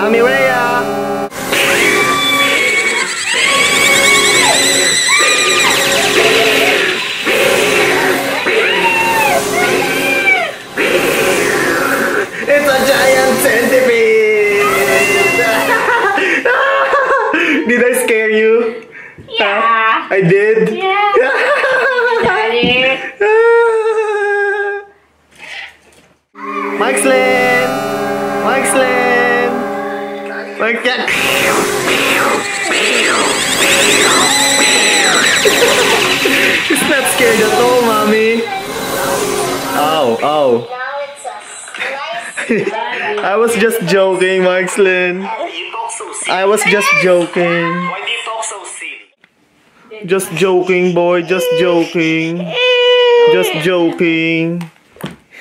Mommy Rhea! It's a giant centipede! did I scare you? Yeah. I did? Yeah. Daddy. Mike Slim! Mike Slim! Not scared at all, mommy. Oh, oh. Now it's a. I was just joking, Mike Slim. You talk so silly. I was just joking. Why do you talk so silly? Just joking, boy. Just joking. Just joking.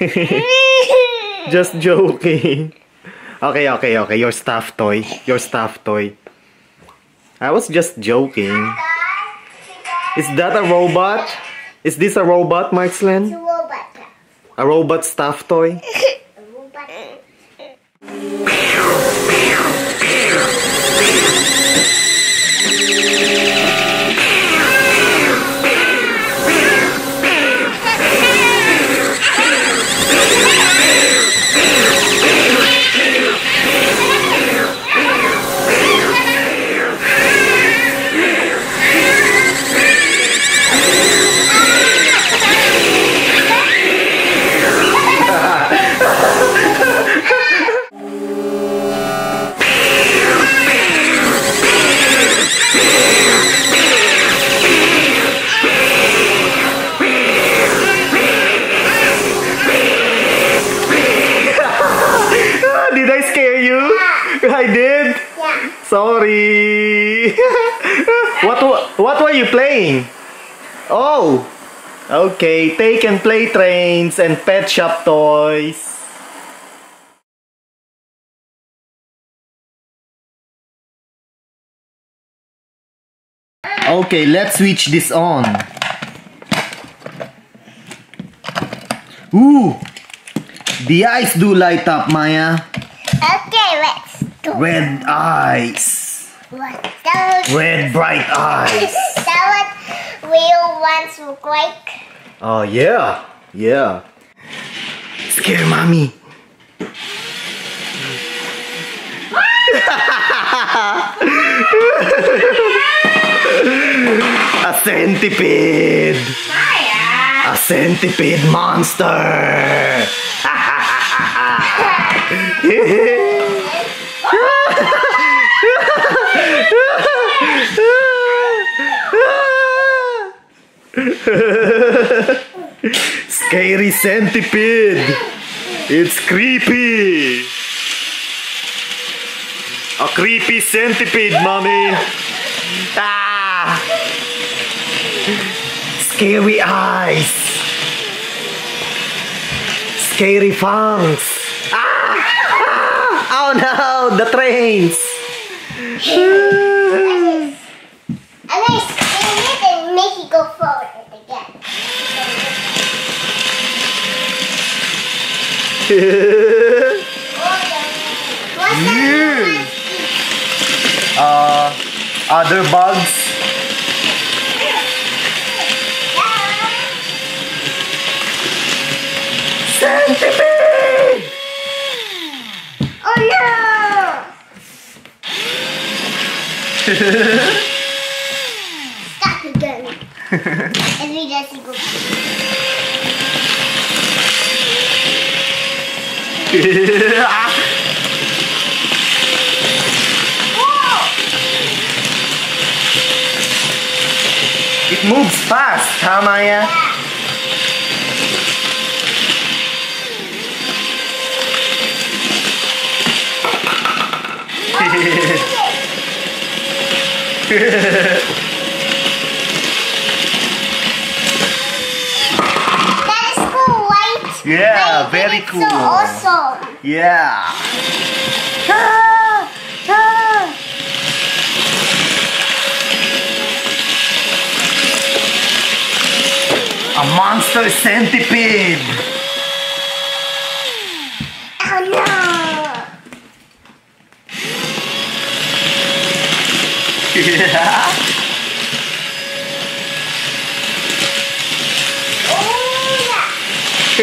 Just joking. Okay, okay, okay. Your stuffed toy. Your stuffed toy. I was just joking. Is that a robot? Is this a robot, Mike Slen? Robot. A robot stuffed toy? Robot. Sorry. what what were you playing? Oh. Okay, take and play trains and pet shop toys. Okay, let's switch this on. Ooh. The eyes do light up, Maya. Okay. Red eyes. What those? Red bright eyes. Is that what real ones look like? Oh yeah, yeah. Scare mommy. A centipede. A centipede monster. Scary centipede. It's creepy. A creepy centipede, mommy. Ah! Scary eyes. Scary fangs. Ah! ah! Oh no, the trains. And I spin it and make it go forward again. What's Yeah. uh, other bugs. Centipede! Oh no! Stop again. Every day. it moves fast, huh, Maya? That Yeah, I very cool. So awesome. Yeah. A monster centipede. Oh no. yeah. hey,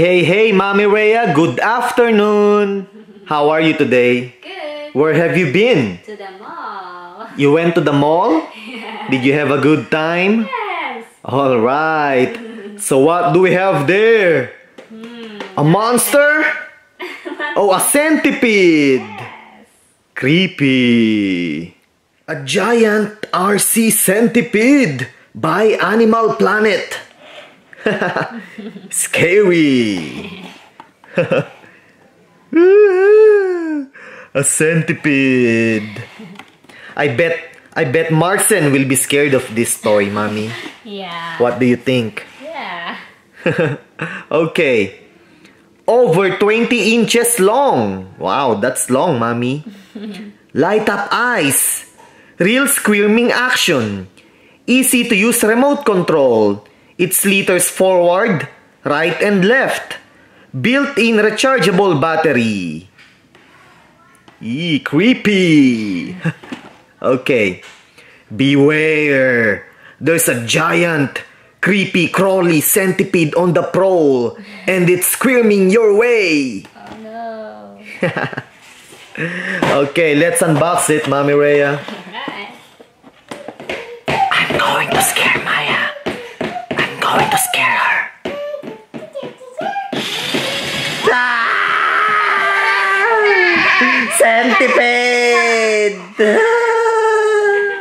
hey, hey, Mommy Rhea, good afternoon. How are you today? Good. Where have you been? To the mall. You went to the mall? Yes. Did you have a good time? Yes. All right. So what do we have there? Hmm. A monster? Oh, a centipede. Yes. Creepy. A giant RC centipede by Animal Planet. Scary. a centipede. I bet I bet Marcin will be scared of this toy, mommy. Yeah. What do you think? Yeah. okay. Over 20 inches long. Wow, that's long, mommy. Light up eyes. Real squirming action. Easy to use remote control. It slithers forward, right and left. Built-in rechargeable battery. Eee, creepy. okay. Beware. There's a giant, creepy, crawly centipede on the prowl, and it's screaming your way. Oh no. Okay, let's unbox it, Mami Rhea. Alright. I'm going to scare Maya. I'm going to scare her. Centipede!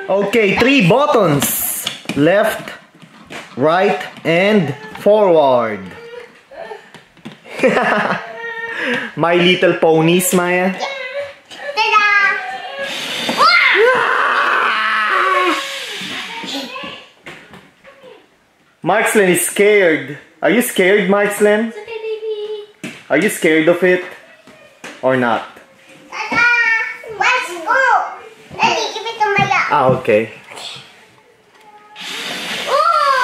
Okay, three buttons. Left, right, and forward. My little ponies, Maya. Ta-da! Markslen is scared. Are you scared, Markslen? Okay. Are you scared of it? Or not? Ta-da! Let's go! Daddy, give it to Maya. Ah, okay.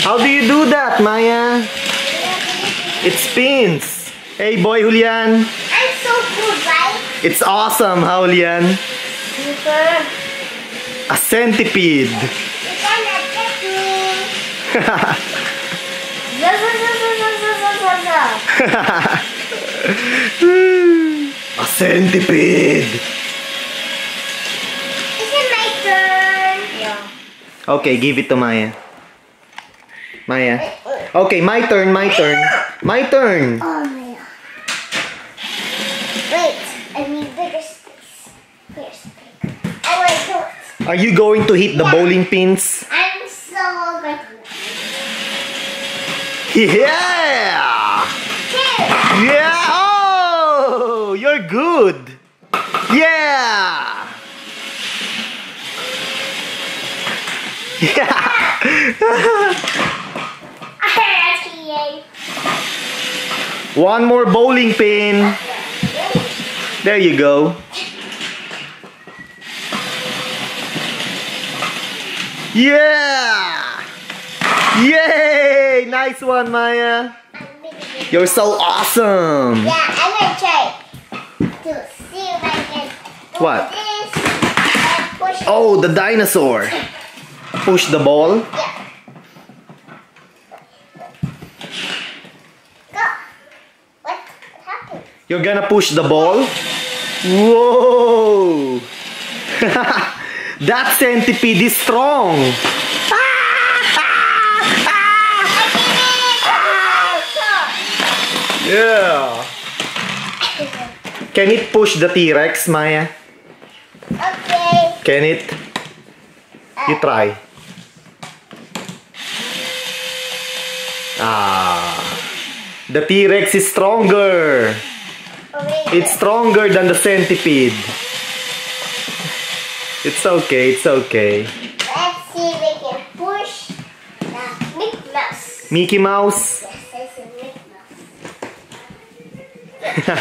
How do you do that, Maya? It spins. Hey, boy, Julian. I'm so cool, right? It's awesome, huh, Julian? A centipede. A centipede. Is it my turn? Yeah. Okay, give it to Maya. Maya. Okay, my turn, my turn. My turn. Oh my god. Wait, I need bigger space. Here's big. I do it. Are you going to hit the bowling pins? I'm so good. Yeah! Yeah! Oh! You're good! Yeah! Yeah! Yay. One more bowling pin. There you go. Yeah! Yay! Nice one, Maya. You're so awesome. Yeah, I'm gonna try to see if I can What? this Oh, the dinosaur. Push the ball. Yeah. You're gonna push the ball. Whoa! that centipede is strong. Yeah. Can it push the T-Rex, Maya? Okay. Can it? You try. Ah. The T-Rex is stronger. It's stronger than the centipede. It's okay, it's okay. Let's see if we can push the Mickey Mouse. Mickey Mouse. Yes, a Mickey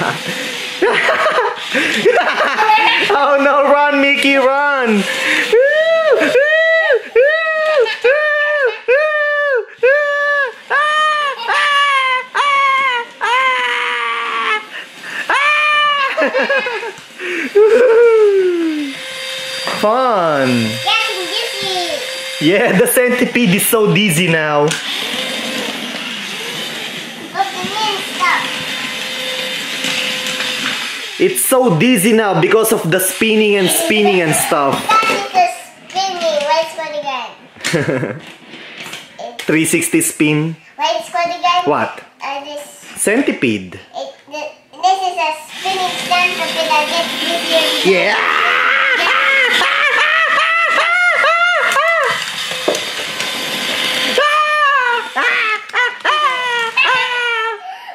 Mouse. Oh no, run, Mickey, run! Fun! Yeah, the centipede is so dizzy now. It's so dizzy now because of the spinning and spinning and stuff. That is the spinning. Let's go again. 360 spin. Let's go again. What? Uh, this, Centipede. it, this is a spinning it that gets dizzier. Yeah!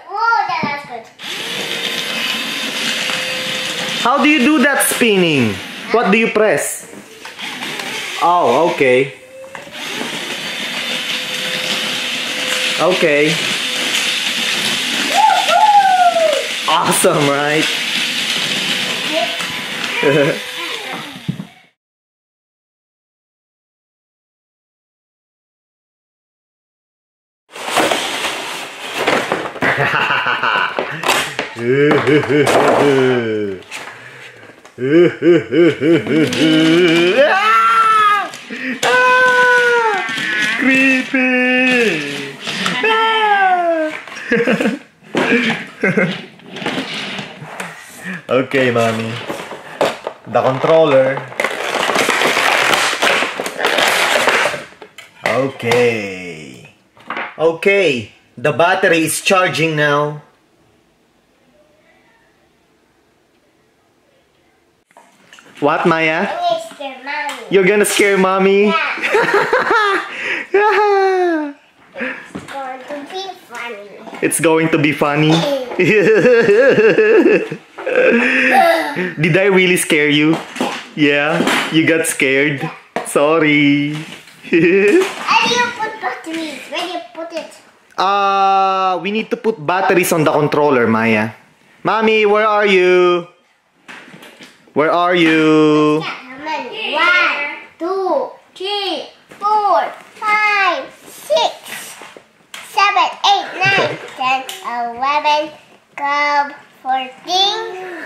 Whoa, that was good. How do you do that spinning? What do you press? Oh, okay. Okay. Awesome, right? Ah! Ah! Creepy! Okay, mommy. The controller. Okay. Okay. The battery is charging now. What, Maya? Gonna. You're gonna scare mommy? Yeah, it's going to be funny. it's going to be funny. Did I really scare you? Yeah, you got scared. Sorry. How do you put batteries? Where do you put it? uh, we need to put batteries on the controller, Maya. Mommy, where are you? Where are you? Yeah, how many? One, two, three, four, five, six, seven, eight, nine, ten, eleven, twelve, fourteen,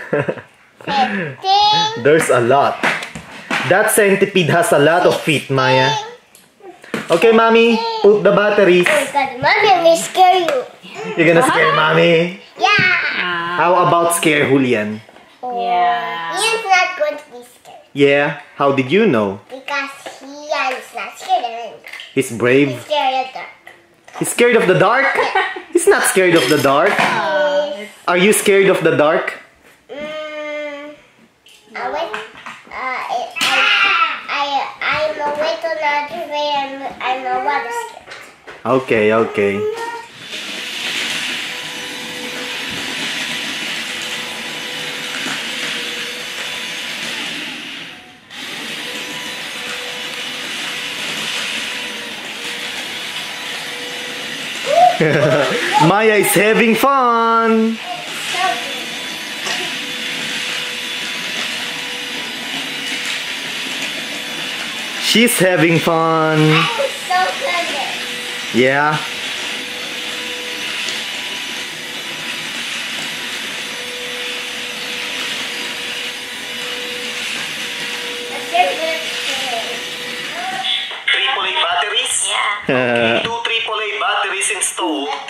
fifteen. There's a lot. That centipede has a lot of feet, Maya. Okay, mommy, put the batteries. Oh God, mommy, I'm gonna scare you. You're gonna scare mommy. Yeah. How about scare Julian? Yeah. Ian's not going to be scared Yeah, how did you know? because Ian's not scared of anything. He's He's brave. He's scared of the dark. He's scared of the dark? He's not scared of the dark. Are you scared of the dark? Mm, I went. Uh, I, I, I, I'm a little not afraid. I'm, I'm a water scared. Okay, okay. Maya is having fun. She's having fun. I'm so good. Yeah. Batteries?